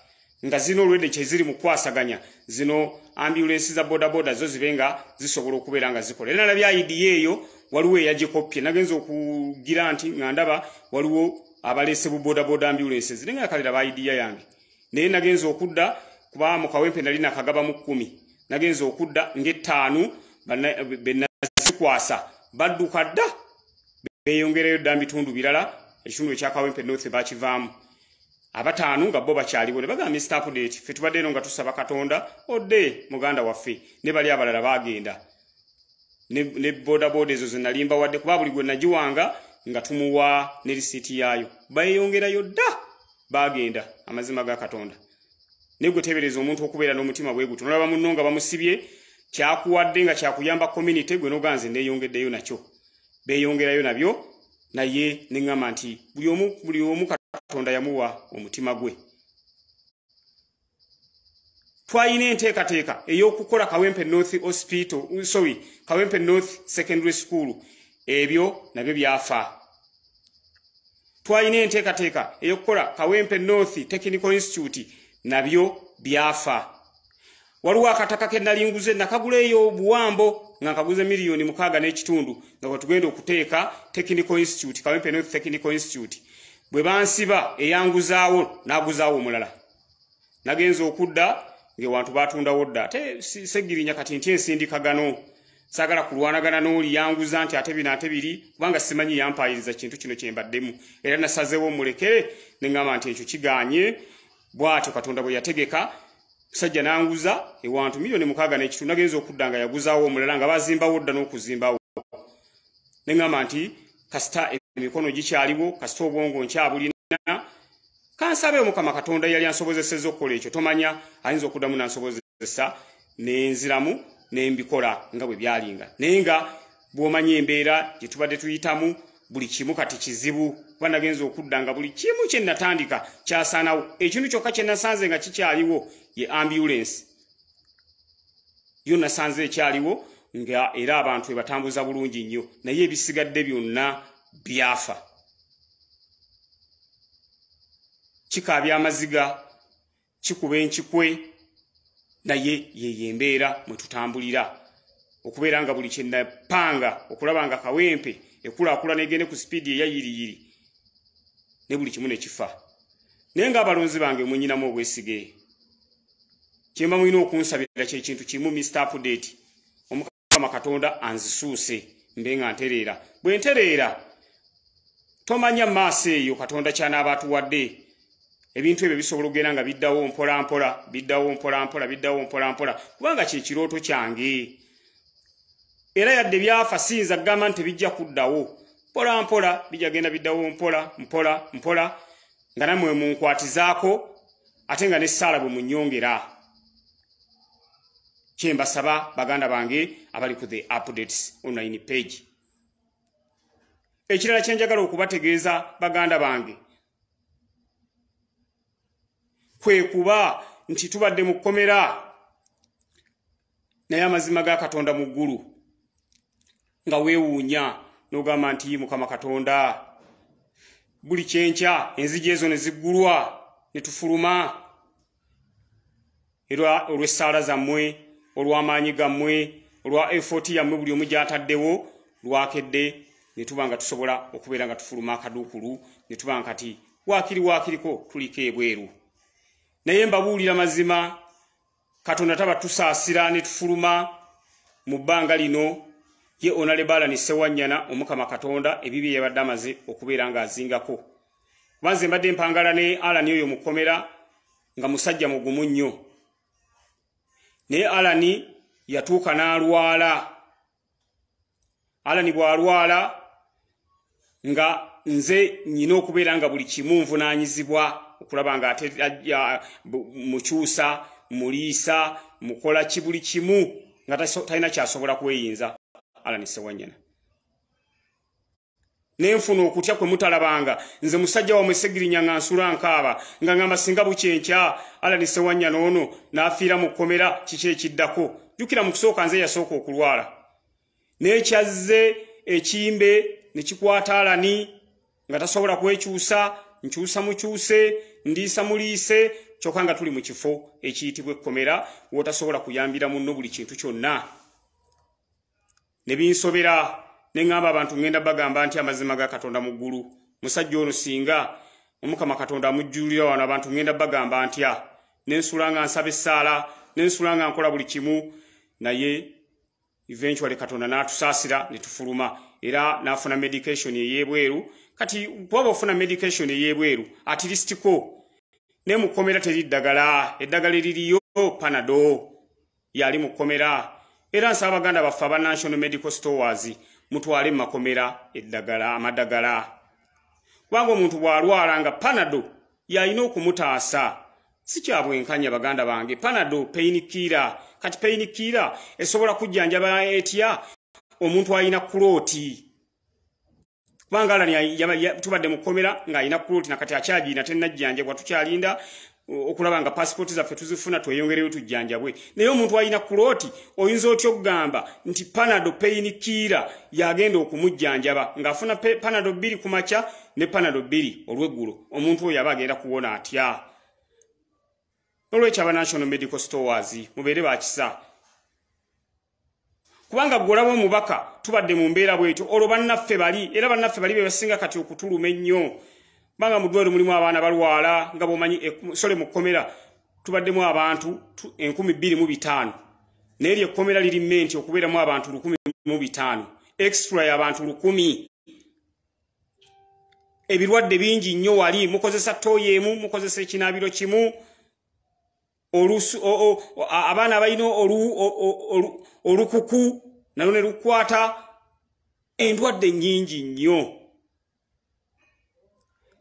nga zino olwedde kyeziri mu kukwasaganya zino ambulansi za bodaboda zo zibe nga zisobola okubeera nga zikola. Era nalabya idiya eyo waliwo eyagikopye. Nagenza okugira nti nga ndaba waliwo abaleese bu bodaboda ambulances. Naye nga kalira ba idiya yange. Naye nagenza okudda kuba mu kawempe nali nakagaba mu kkumi. Nagenza okudda ng'ettaanu benazikwasa badduka dda beeyongerayo dda mu bitundu birala. Ekitundu ekyakawempe north bakivaamu abataanu nga bo bakyaliwo ne bagamba mr update fe tubadde eno nga tusaba katonda odde muganda waffe. Ne bali abalala bagenda ne bodaboda ezo zenalimba wadde kuba buli gwe nagiwanga nga tumuwa ne risiiti yaayo. Bayeyongerayo dda bagenda amazima ga katonda. Naye gwe tebereza omuntu okubeera n'omutima bwe guti nolaba munno nga bamusibye kyakuwadde nga kyakuyamba community gwe noganze neeyongeddeyo nakyo. Beeyongerayo nabyo naye neŋŋamba nti buli omu katonda yamuwa omutima gwe. Twalina enteekateeka ey'okukola kawempe north hospital sorry kawempe north secondary school. Ebyo nabyo byafa. Twalina enteekateeka ey'okukola kawempe north technical institute nabyo byafa. Waliwo akataka ke nalinguze nakagula eyo buwambo nga nkaguze miliyoni mukaaga n'ekitundu nga bwe tugenda okuteeka technical institute kawempe north technical institute bwe bansiba eyanguzaawo n'aguzaawo omulala. Nagenza okudda ngaewantu batundawo dda. Ate segirinya kati nti ensindikagano saagala kulwanagana n'oli yanguza nti ate bino ate biri kubanga simanyi yampayiriza kintu kino kyembaddemu era nasazeewo mulekere neŋŋamba nti ekyo kiganye bw'atyo katonda bwe yategeka musajja nanguza ewantu miliyoni mukaaga n'ekitundu. Nagenza okudda nga yaguzaawo omulala nga bazimbawo dda n'okuzimbawo. Neŋŋamba nti kasita emikono gikyaliwo kasita obwongo nkyabulina kansabe omukama katonda yali ansobozeseza okukola ekyo. Tomanya ayinza okuddamu nansobozesa nenziramu nembikola nga bwe byalinga. Naye nga bw'omanya embeera gye tubadde tuyitamu buli kimu kati kizibu. Kuba nagenza okudda nga buli kimu kye natandika kyasaanawo. Ekintu kyokka kye nasanze nga kikyaliwo ye ambulance. Yo nasanze ekyaliwo nga era abantu ebatambuza bulungi nnyo. Naye ebisigadde byonna byafa kikaabya amaziga kikuba enkikwe naye yeyo embeera mwe tutambulira. Okubeera nga buli kyenapanga okulaba nga kawempe ekulaakula negende ku sipiidi eyayiriyiri ne buli kimu nekifa naye ngaabalonzi bange mwenyinamu obwesige kyemba mulina okunsabira kyekintu kimu mr update. Omukama katonda anzisuuse mbe nga ntereera. Bwe ntereera tomanya maaso eyo katonda kyanaaba atuwadde. Ebintu ebyo bisobola okugenda nga biddawo mpolampola biddawo mpolampola biddawo mpolampola kubanga kyekirooto kyange. Era yadde byafa siyinza kugamba nti tebijja kuddawo. Mpolampola bijja genda biddawo mpola mpola mpola. Nga nammwe munkwatizaako ate nga nessaala bwe munyongera kyembasaba baganda bange abali ku the updates online page ekirala kyenjagala okubategeeza baganda bange kwe kuba nti tubadde mu kkomera naye amazima ga katonda mu ggulu nga weewuunya n'ogamba nti mukama katonda buli kyenkya enzigi ezo ne ziggulwa ne tufuluma era olw'essaala zammwe olw'amaanyi gammwe olwa efoti yammwe buli omu gy'ataddewo lwakedde ne tuba nga tusobola okubeera nga tufuluma akaduukulu ne tuba nga kati waakiri waakiriko tuliko ebweru. Naye mbabuulira mazima katonda taba tusaasira ne tufuluma mu bbanga lino ye onalebalani sewanyana omukama katonda ebibi yabadde amaze okubeera ng'azingako kuba nze mbadde mpangala ne alani oyo mukomera nga musajja mugumu nnyo. Naye alani yatuuka n'alwala. Alani bw'alwala nga nze nyina okubeera nga buli kimu nvunaanyizibwa okulaba nga ate mukyusa muliisa mukola ki buli kimu nga talina kyasobola kweyinza. Alani sewanyana nenfuna okutya kwe mutalabanga nze musajja wamwe segirinya nga nsula nkaaba nga ngamba singa bukyenkya alani sewanyana ono n'afiira mu kkomera kiki ekiddako. Jjukira mu kusooka nze yasooka okulwala. N'ekyazze ekimbe ne kikwata alani nga tasobola kwekyusa nkyusa mukyuse ndiisa muliise kyokka nga tuli mu kifo ekiyitibwa ekkomera wootasobola kuyambira munno buli kintu kyonna. Ne binsobera ne ŋŋamba abantu ŋŋenda bagamba nti amazima ga katonda mu ggulu. Musajja ono singa omukama katonda amujjulira wano abantu ŋŋenda bagamba ntya nensula nga nsaba essaala nensula nga nkola buli kimu. Naye eventually katonda n'atusaasira ne tufuluma era n'afuna medication ey'ebweru. Kati bwaba ofuna medication ey'ebweru atirisitiko naye mu kkomera teri ddagala eddagala eririyo panado yali mu kkomera. Era nsaba baganda baffe aba national medical stores mutwale mumakomera eddagala amadagala kubanga omuntu bw'alwala nga panado yalina okumutaasa si kya bwenkanya baganda bange. Panado peinikiira kati peinikiira esobola kujjanjaba etya omuntu alina kulooti. Kubanga alani tubadde mukomera ng'alina kulooti nakati akyagiina tenajjanjabwa tukyalinda okulaba nga pasipooti zaffe tuzifuna tweyongereyo tujjanjabwe. Naye omuntu alina kulooti oyinza otya okugamba nti panado peinikiira yagenda okumujjanjaba ng'afuna panado bbiri ku makya ne panado bbiri olweggulo? Omuntu oyo aba agenda kuwona atya? Nolwekyo aba national medical stores mubeere bakisa kubanga gwolaba omubaka tubadde mu mbeera bwetyo. Olwo bannaffe bali era bannaffe bali be basinga kati okutuluma ennyo. Banga mu ddwaliro mulimu abaana balwala nga bwomanyi sole mu kkomera tubaddemu abantu enkumi bbiri mu bitaano. Naye lyo ekkomera liri menti okubeeramu abantu lukumi mu bitaano. Extra y'abantu lukumi. Ebirwadde bingi nnyo wali. Mukozesa tooyo emu mukozesa ekinaabiro kimu abaana abalina olukuku nalwo ne lukwata endwadde nnyingi nnyo.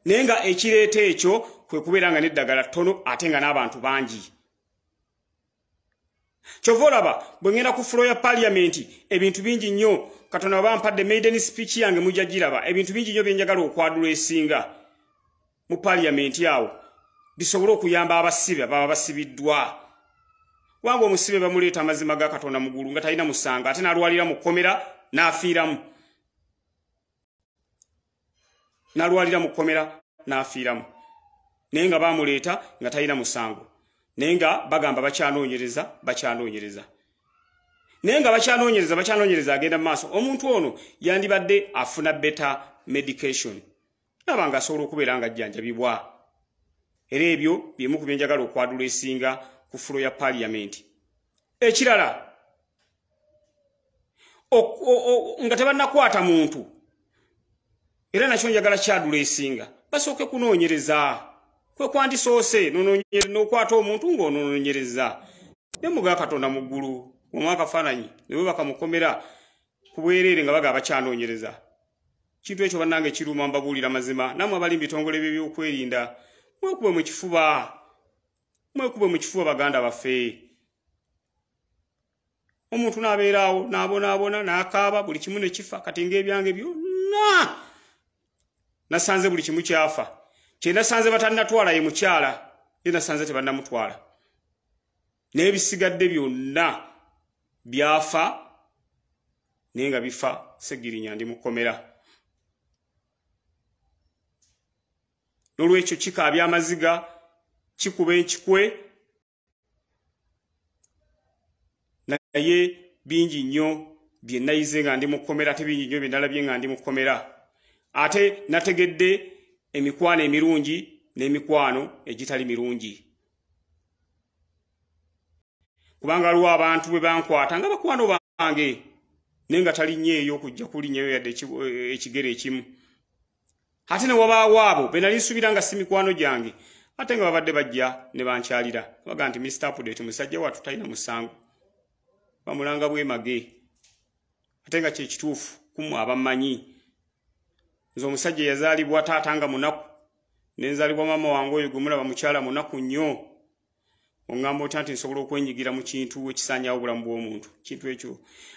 Naye nga ekireeta ekyo kwe kubeera nga n'eddagala ttono ate nga n'abantu bangi. Kyova olaba bwe ŋŋenda ku fulo ya paliyamenti ebintu bingi nnyo katonda baba mpadde maiden speech yange mujja giraba ebintu bingi nnyo byenjagala okwadula esinga mu paliyamenti awo bisobole okuyamba abasibe ababa basibiddwa. Kubanga omusibe bamuleeta amazima ga katonda mugulu nga talina musanga ate n'alwalira mu kkomera n'afiiramu. N'alwalira mu kkomera n'afiiramu. Naye nga baamuleeta nga talina musango. Naye nga bagamba bakyanoonyereza bakyanoonyereza. Naye nga bakyanoonyereza bakyanoonyereza agenda mu maaso. Omuntu ono yandibadde afuna better medication. Naba nga asobola okubeera nga ajjanjabibwa era ebyo byemu ku byenjagala okwadula esinga ku fulo ya paliyamenti ekirala nga tebannakwata muntu era nakyo njagala kyadula esinga. Basooke kunoonyereza. Kwe kwandisoose n'okwata omuntu ng'onoonyereza. Ne muga katonda mu ggulu omu akafaananyi ne bwe bakamukomera ku bwereere nga baga bakyanoonyereza. Kintu ekyo bannange kiruma mbabuulira mazima. Nammwe abali mu bitongole by'ebyokwerinda mwekube mu kifuba? Mwekube mu kifuba baganda baffe? Omuntu n'abeeraawo n'abonaabona n'akaaba buli kimu ne kifa kati ng'ebyange byonna nasanze buli kimu kyafa. Kye nasanze batannatwala ye mukyala ye nasanze tebannamutwala. Naye bisigadde byonna byafa naye nga bifa segirinya ndi mukomera n'olwekyo kikaabya amaziga kikuba enkikwe naye bingi nnyo bye nayize nga ndi mukomera ate bingi nnyo bye nalabye nga ndi mukomera ate nategedde emikwano emirungi n'emikwano egitali mirungi. Kubanga aliwo abantu bwe bankwata nga bakwano bange naye nga talinnyo eyo okujja kulinnyayo yadde ekigere ekimu ate ne wabaawo abo be nali nsuubira nga si mikwano gyange ate nga babadde bajja ne bankyalira. Baga nti mr apudate musajja wattu talina musango. Bamulanga bwemage. Ate nga kyekituufu kumu abammanyi. Nze omusajja eyazaalibwa taata nga munaku nenzaalibwa maama wange oyo gwemulaba mukyala munaku nnyo oŋŋamba otya nti nsobola okwenyigira mu kintu ekisanyawo obulamu bw'omuntu? Kintu ekyo.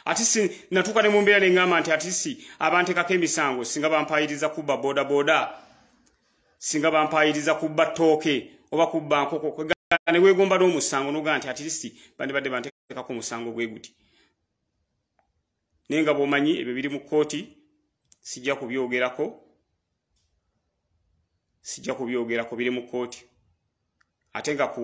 Ate si natuuka ne mu mbeera neŋŋamba nti ate si abantekako emisango singa bampayiriza kubba boodabooda singa bampayiriza kubba ttooke oba kubba nkoko ne weegomba n'omusango nogaa nti atirisi bandibadde bantekako omusango bwe guti. Naye nga bw'omanyi ebyo biri mu kkooti sijja kubyogerako sijja kubyogerako biri mu kkooti. Ate nga ku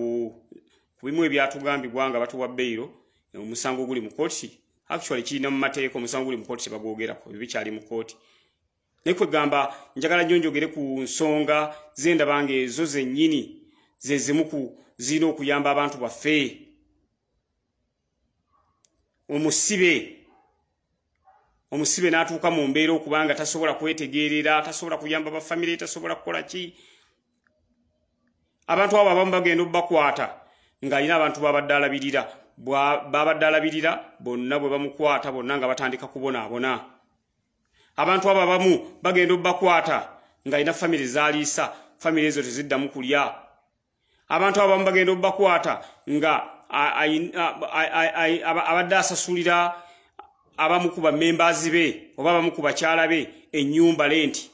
bimu ebyatugambibwa nga batuwa beyiro omusango oguli mu kkooti actually kirina mu mateeka omusango oguli mu kkooti tebagwogerako ebyo bikyali mu kkooti. Naye kwegamba njagala nnyo njogere ku nsonga zendaba nga ezo zennyini ze zimu ku zirina okuyamba abantu baffe. Omusibe omusibe n'atuuka mu mbeera okuba nga tasobola kwetegeerera tasobola kuyamba bafamire tasobola kukola ki? Abantu abo abamu bagenda obbakwata ng'alina abantu babadde alabirira babadde alabirira bonna bwe bamukwata bonna nga batandika kubonaabona. Abantu abo abamu bagenda obbakwata ng'alina famire zaliisa famire ezo teziddamu kulya. Abantu abo abamu bagenda obbakwata nga abadde asasulira abamu ku bamembaazi be oba abamu ku bakyala be ennyumba lenti.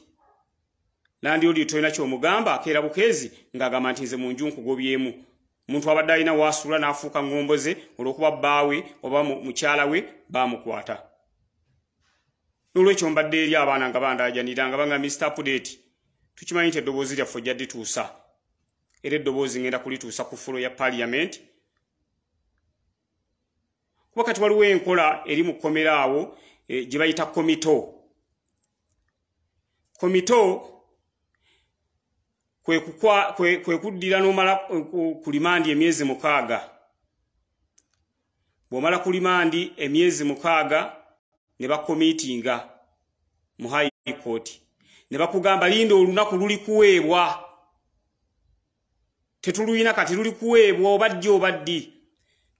Nandi oli tolina kyomugamba akeera bukeezi ng'agamba nti nze mu nju nkugobyemu omuntu abadde alina waasula n'afuuka ngomboze olw'okuba bbaawe oba mukyala we baamukwata. Nolwekyo mbadde eri abaana nga bandaajanira nga banga mr update tukimanyi nti eddoboozi lyaffe ojja dituusa era eddoboozi ngenda kulituusa ku fulo ya paliament kuba kati waliwo enkola eri mu kkomera awo e, gye bayita komito. Komito kwe kuddira n'omala ku limandi emyezi mukaaga. Bw'omala ku limandi emyezi mukaaga ne bakomiitinga mu high court. Ne bakugamba linda olunaku luli kuweebwa. Tetuluyina kati luli kuweebwa obaddi obaddi.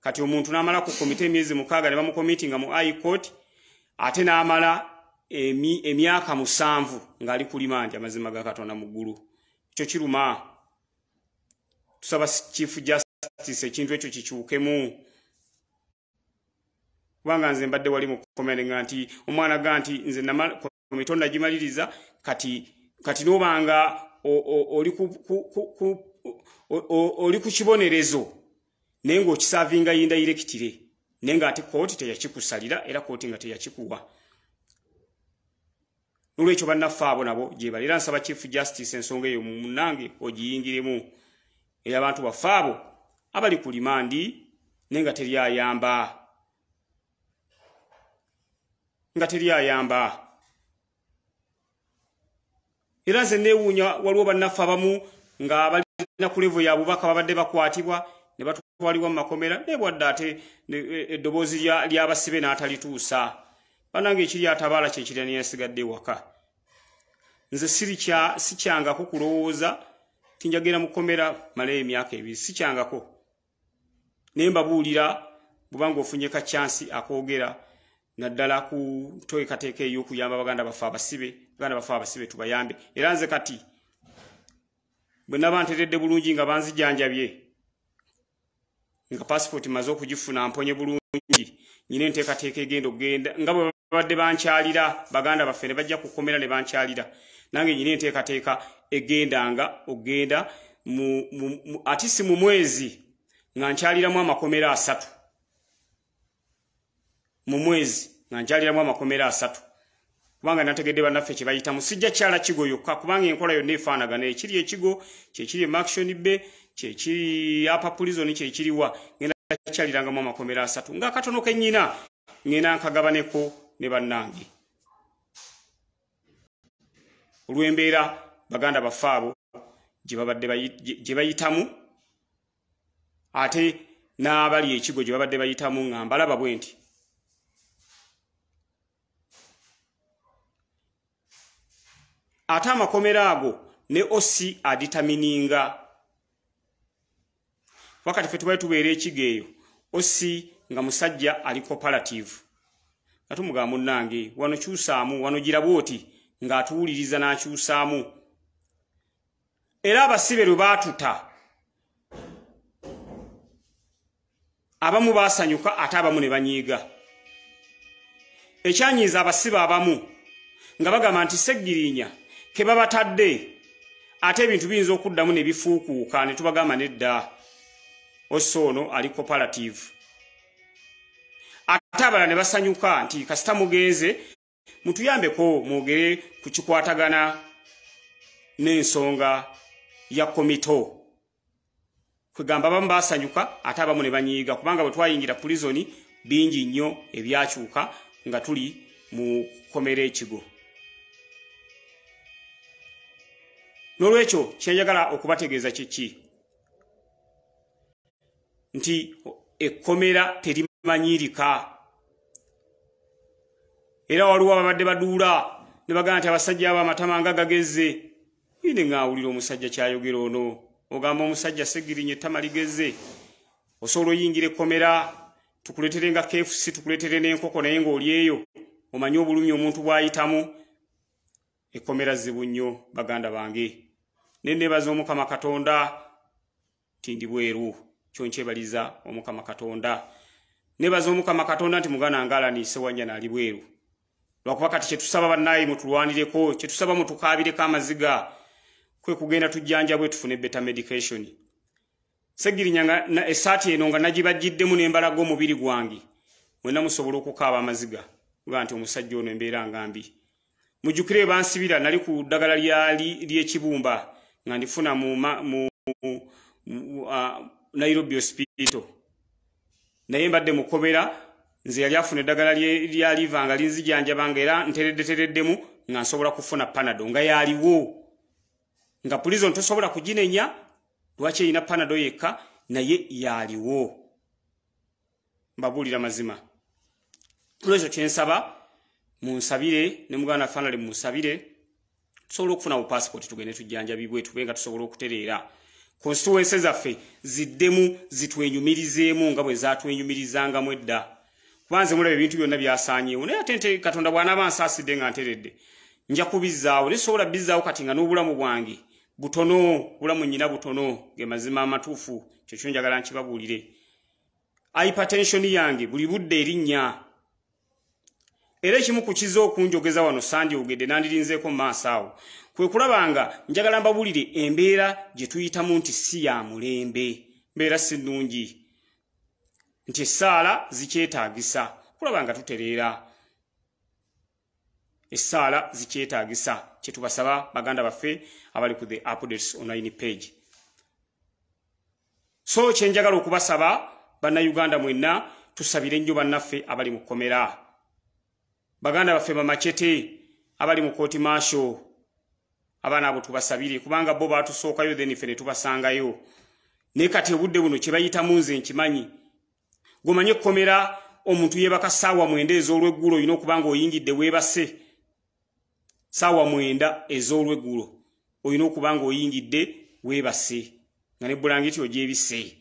Kati omuntu n'amala ku komite emyezi mukaaga ne bamukomiitinga mu high court ate n'amala emyaka musanvu ng'ali ku limandi amazima ga katonda mu ggulu ekyo kiruma. Tusaba chief justice ekintu ekyo kikyukemu. Kubanga nze mbadde wali mukomerenga nti omwana ga nti nze komito nagimaliriza kati kati nobanga oli ku kibonerezo naye ngaokisavinga yindayirekitire naye nga ate kooti teyakikusalira era kooti nga teyakikuwa nolwekyo bannaffe abo nabo gyebali era nsaba chief justice ensonga eyo munange ogiyingiremu. Era abantu baffe abo abali ku limandi naye nga teri ayamba nga teri ayamba era nze neewuunya waliwo bannaffe abamu nga balina ku levo ya bubaka babadde bakwatibwa ne batwalibwa mu makomera naye bwadde ate eddoboozi ly'abasibe n'atalituusa banange ekiri atabaala kyekirya neyasigadde waka nze sikyangako kulowooza tinjagenda mukomera malayo emyaka ebiri sikyangako. Naye mbabuulira bwubanga ofunye ka kyansi akoogera naddala ku teekateeka ey'okuyamba baganda baffe abasibe baganda baffe abasibe tubayambe. Era nze kati bwe naba nteredde bulungi nga banzijanjabye nga pasipoti maze okugifuna mponye bulungi nyina enteekateeka egenda okgenda nga bwe babadde bankyalira baganda baffe ne bajja kukomera ne bankyalira. Nange nyina enteekateeka egendanga okgenda ate si mu mwezi nga nkyaliramu amakomera asatu. Mu mwezi nga nkyaliramu amakomera asatu. Kubanga nategedde bannaffe kye bayitamu sijja kyala kigo yokka kubanga enkola yonna efaanagana. Ekiri ekigo kyekiri emaction be kyekiri apa prison kyekiriwa ngenda kyalirangamu amakomera asatu. Ngaakatono kennyina ngenda nkagabaneko ne bannange. Olw'embeera baganda baffe abo gye bayitamu ate n'abali ekigo gye babadde bayitamu nga mbalaba bwe nti ate amakomera ago ne osi aditamininga wakati fe tubali tubeera ekiga eyo osi nga musajja ali cooperative nga tumugamba munnange wano kyusaamu wano girabwe oti ng'atuwuliriza n'akyusaamu. Era abasibe lwe baatuta abamu baasanyuka ate abamu ne banyiiga. Ekyanyiiza abasibe abamu nga bagamba nti seggirinya ke babatadde ate ebintu biyinza okuddamu ne bifuukuuka ne tubagamba nedda. Osso ono ali cooperative ate abalala ne basanyuka nti kasita mugenze mutuyambeko mwogere ku kikwatagana n'ensonga ya komito. Kwegamba abamu basanyuka ate abamu ne banyiiga kubanga bwe twayingira pulizoni bingi nnyo ebyakyuka nga tuli mu komera ekigo. N'olwekyo kyenjagala okubategeeza kiki nti ekkomera terimanyirika era waliwo ababadde baduula ne bagamba nti abasajja abo amatama nga gageze ine ŋŋawulira omusajja kyayogera ono ogamba omusajja segirinya ettama ligeze osobola oyingira ekkomera tukuletere nga kfc tukuletere n'enkoko naye ng'oli eyo omanye obulumi omuntu bw'ayitamu. Ekkomera zibu nnyo baganda bange. Neneebaza omukama katonda tindi bweru kyonkyebaliza omukama katonda nebaza omukama katonda nti mugana ngaalaniise wanya naali bweru. Lwakuba kati kyetusaba bannaayi mutulwanireko kyetusaba mutukaabireko amaziga kwe kugenda tujjanjabwe tufune beta medication. Segirinya esaati eno nga nagibajjiddemu nembalaga omubiri gwange mwena musobola okukaaba amaziga. Ga nti omusajja ono embeera nga mbi. Mujjukire bansibira nali ku ddagala lyekibumba nga ndifuna mu, nairobi hospital naye mbadde mukobera nze yali afuna eddagala lyaliva nga linzijanjabanga era ntereddetereddemu nga nsobola kufuna panado nga yaliwo nga pulizon tosobola kuginenya lwaki erina panado yekka naye yaliwo mbabuulira mazima. Olwekyo kyensaba munsabire ne muganda fanale munsabire tusobola okufuna bu pasipoti tugende tujjanjabibwe tube nga tusobola okutereera konstituense zaffe ziddemu zitwenyumirizeemu nga bwe zatwenyumirizangamu edda. Kubanze mulaba ebintu byonna byasaanyeewo. Naye ate nte katonda bw'anaaba nsaasidde nga nteredde nja kubizzaawo nesobola bizzaawo kati nga n'obulamu bwange butono bulamu nnyina butono ge mazima amatuufu kyekyo njagala nkibabuulire. Hypertensioni yange buli budde erinnya. Era ekimu ku kiza okunjogeza wano sandyogedde nandirinzeeko mu maaso awo kwe kulaba nga njagala mbabuulire embeera gye tuyitamu nti si ya mulembe. Mbeera si nnungi. Nti essaala zikyetaagisa. Kulaba nga tutereera. Essaala zikyetaagisa. Kyetubasaba baganda baffe abali ku the updates online page. So kyenjagala okubasaba bannayuganda mwenna tusabire nnyo bannaffe abali mu kkomera. Baganda baffe bamacete abali mu kooti maasho abaana abo tubasabire kubanga bo batusookayo then ffe ne tubasangayo. Naye kati obudde buno kye bayitamu nze nkimanyi gomanye ekkomera omuntu yeebaka saawa mwenda ez'olweggulo olina okuba nga oyingidde weebase. Saawa mwenda ez'olweggulo olina okuba nga oyingidde weebase nga ne bulangiti ogyebise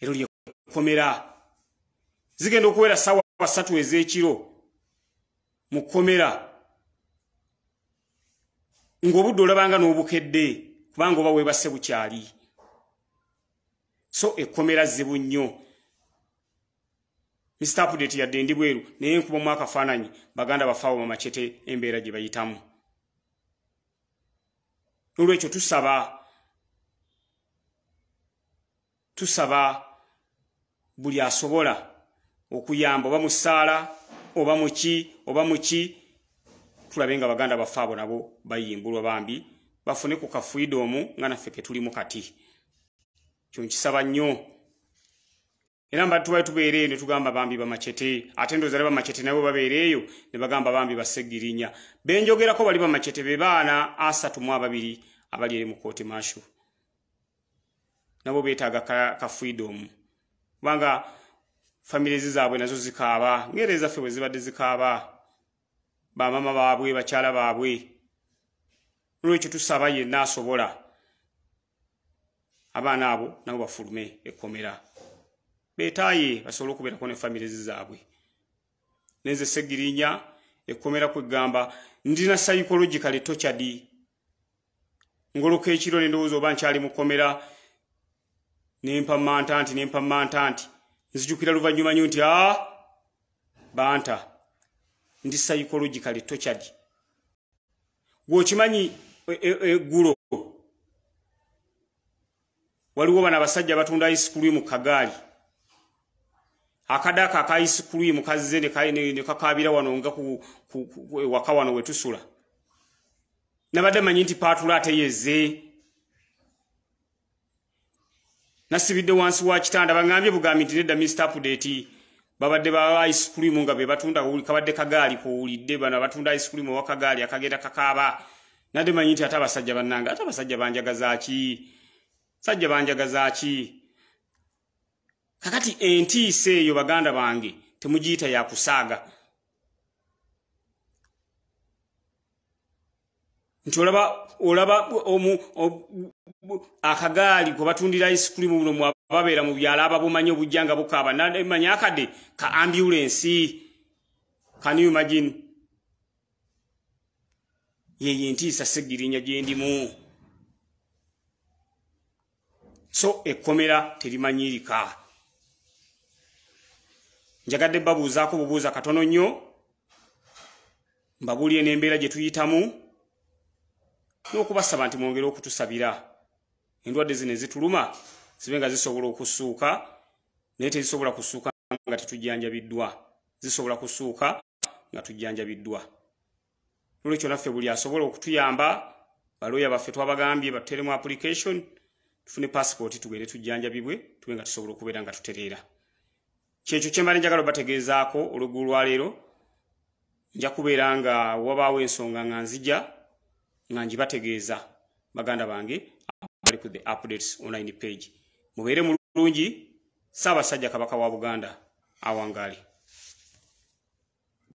ero lyekkomera zigenda okuwera saawa ssatu ez'ekiro mu kkomera ng'obudde olabanga n'obukedde kubanga oba weebase bukyali. So ekkomera zibu nnyo. Mr apudate yadde ndi bweru naye nkuba mu akafaananyi baganda bafaawo mamacete embeera gye bayitamu. Nolwekyo tusaba tusaba buli asobola okuyamba oba mu ssaala oba muki oba muki tulabe nga baganda baffe abo nabo bayimbulwa bambi bafune ku kafuidomu nga naffe ketulimu kati. Kyonkisaba nnyo. Era mba tubaye tubeere eyo ne tugamba bambi bamacete ate ndoza ne bamacete nabo babeere eyo ne bagamba bambi basegirinya benjogerako bali bamacete be baana asatu mu ababiri abali eri mu kooti mashu nabo beetaaga kafuidomu kubanga famirizi zaabwe nazo zikaaba ngeri ezaffe bwe zibadde zikaaba bamama baabwe bakyala baabwe. Nolwekyo tusaba yenna asobola abaana abo nabo bafulume ekkomera. Beetaaye basobole okubeerako ne famirizi zaabwe. Nenze segirinya ekkomera kwegamba ndina psychological tochadi ngoloka ekiro nendowooza oba nkyali mu kkomera. Nempamanta nti nempamanta nti nzijukira luvannyuma nyo nti a banta ndi psychologically tochard gweokimanyi eggulo e, e, waliwo bano abasajja batunda isikuluimu kagaali. Akadaaka aka isikuluimu kazze nekakabira wano nga waka wano wetusula nabadde manyi nti paatula ateyeze nasibidde wansi wa kitanda bagambye bugambi nti nedda mr update babadde ba ice cream nga be batunda kabadde kagaali kuwulidde bano batunda ice cream owa kagaali akagenda kakaaba. Nadde manyi nti ate abasajja bannanga ate abasajja banjagazaaki sajja banjagazaaki kakati entiisa eyo baganda bange temugiyita yakusaaga nti olaba olaba akagaali kwe batundira isikurimu buno babeera mu byalo ababumanyi obujja nga bukaaba. Namanya akadde ka ambulensi imagine. Yeyo entiisa segirinya gyendimu so ekkomera terimanyirika. Njagadde babuuzaako bubuuza katono nnyo. Mbabuulire n'embeera gye tuyitamu. N'okubasaba nti mwongere okutusabira. Endwadde zino ezituluma zibe nga zisobola okusuuka naye tezisobola kusuuka nga tetujjanjabiddwa. Zisobola kusuuka nga tujjanjabiddwa. Nolwekyo naffe buli asobola okutuyamba balooya baffe twabagambye batuteremu application tufune passipooti tugende tujjanjabibwe tube nga tusobola okubeera nga tutereera. Kyekyo kyembale njagala obategeezaako olweggulu lwaleero nja kubeera nga wabaawo ensonga nga nzija nga njibategeeza. Baganda bange abali ku the updates online page mubeere mulungi saabasajja kabaka wa buganda awangaale